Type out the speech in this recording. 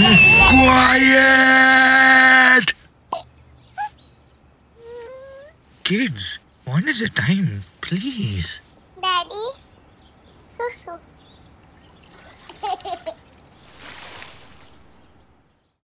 Quiet! Kids, one at a time, please. Daddy, Susu.